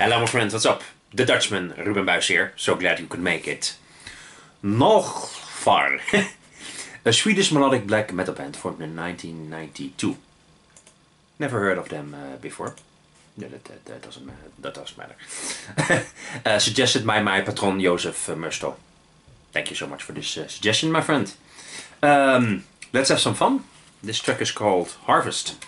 Hello, my friends, what's up? The Dutchman, Ruben Buis here. So glad you could make it. Nog far. a Swedish melodic black metal band formed in 1992. Never heard of them uh, before. Yeah, that, doesn't matter. That doesn't matter. uh, suggested by my patron Joseph uh, Musto. Thank you so much for this uh, suggestion, my friend. Um, let's have some fun. This track is called Harvest.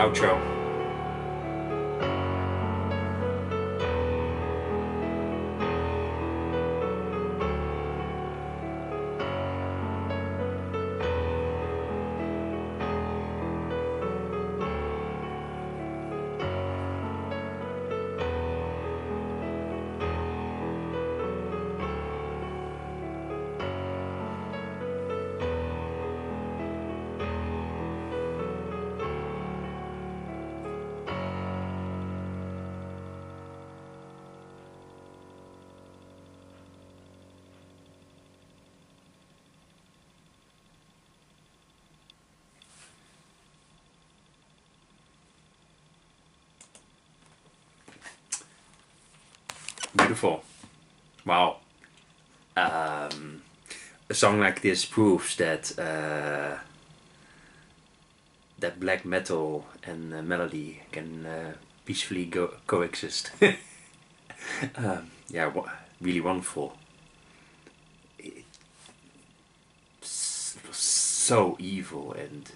Outro. Beautiful. Wow. Um, a song like this proves that uh, that black metal and uh, melody can uh, peacefully go coexist. um, yeah, really wonderful. It, was so evil and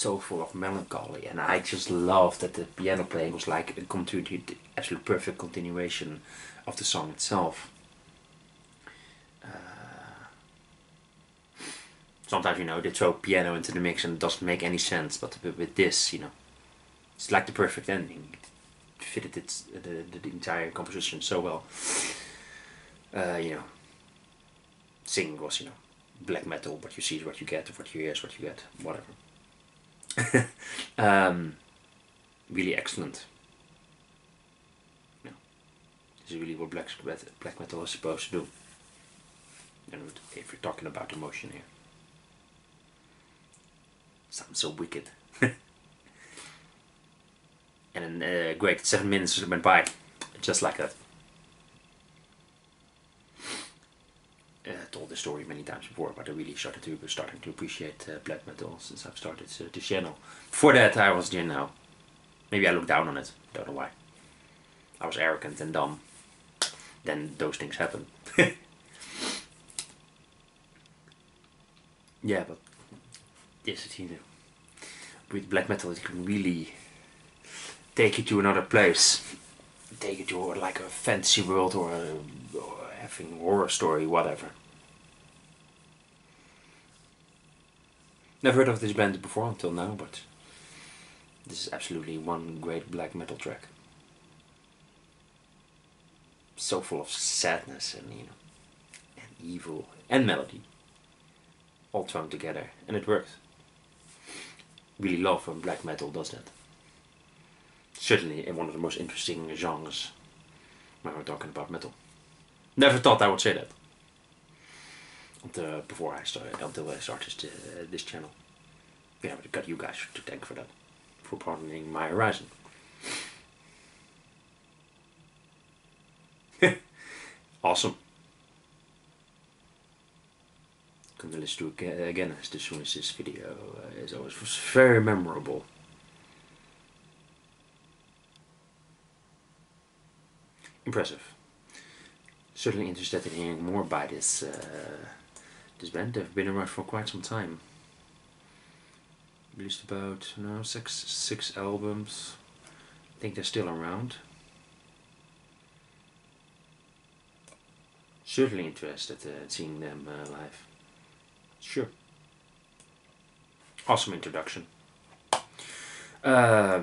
so full of melancholy, and I just love that the piano playing was like a continuity, absolute perfect continuation of the song itself. Uh, sometimes you know they throw piano into the mix and it doesn't make any sense, but with this, you know, it's like the perfect ending. It fitted its the, the, the entire composition so well. Uh, you know, singing was you know black metal. What you see is what you get. What you hear is what you get. Whatever. Um, really excellent. This is really what black, black metal is supposed to do. And if you're talking about emotion here. Sounds so wicked. and uh, great, seven minutes went by. Just like that. Uh, told the story many times before, but I really started to starting to appreciate uh, black metal since I've started uh, this channel. Before that, I was you know, maybe I looked down on it. Don't know why. I was arrogant and dumb. Then those things happen. yeah, but yes, it, you know, with black metal, it can really take you to another place. Take you to like a fantasy world or a having horror story, whatever. Never heard of this band before until now, but this is absolutely one great black metal track. So full of sadness and you know, and evil and melody, all thrown together, and it works. Really love when black metal does that. Certainly in one of the most interesting genres when we're talking about metal. Never thought I would say that. Until, before I started, until I started uh, this channel. Yeah, but I got you guys to thank for that. For broadening my horizon. awesome. Gonna listen to it again as soon as this video uh, is always very memorable. Impressive certainly interested in hearing more by this uh, this band. They've been around for quite some time. Released about no six six albums. I think they're still around. Certainly interested in seeing them uh, live. Sure. Awesome introduction. Uh,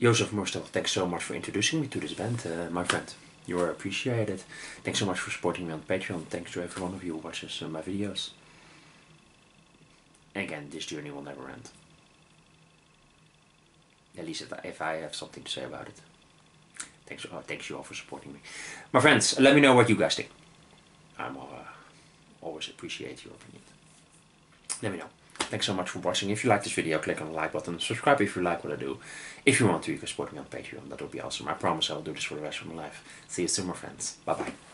Josef Mörstell, thanks so much for introducing me to this band, uh, my friend. You are appreciated. Thanks so much for supporting me on Patreon. Thanks to every one of you who watches uh, my videos. And again, this journey will never end. At least if I, have something to say about it. Thanks, uh, thanks you all for supporting me. My friends, let me know what you guys think. I'm uh, always appreciate your opinion. Let me know. Thanks so much for watching. If you like this video, click on the like button. Subscribe if you like what I do. If you want to, you can support me on Patreon. That would be awesome. I promise I will do this for the rest of my life. See you soon, my friends. Bye-bye.